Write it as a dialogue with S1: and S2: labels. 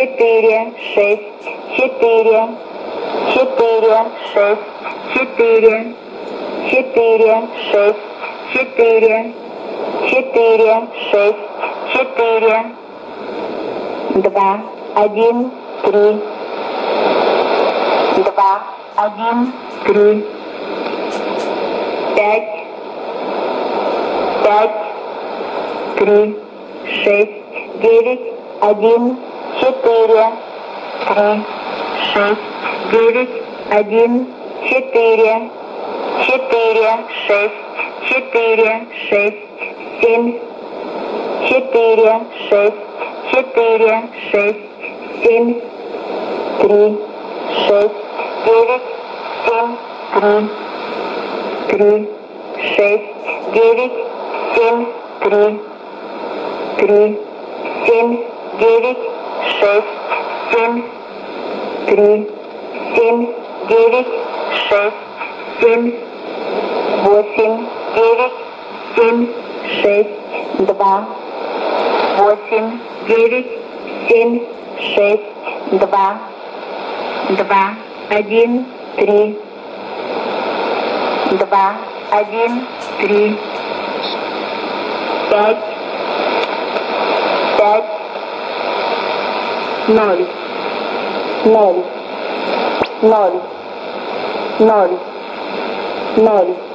S1: четыре, шесть, четыре, четыре, шесть, четыре, четыре, шесть, четыре, четыре, шесть, четыре, два, один, три, два, один, три, пять, пять, три, шесть, девять, один, четыре, три, шесть, девять, один, четыре, четыре, шесть, четыре, шесть, семь, четыре, шесть, четыре, шесть, семь, три, шесть, девять, семь, три, три, шесть, девять, семь, три, три, семь, девять, шесть, семь, три, семь, девять, шесть, семь, восемь, девять, семь, шесть, два, восемь, девять, семь, шесть, два, два, один, три, два, один, три, пять, nove, nove, nove, nove, nove.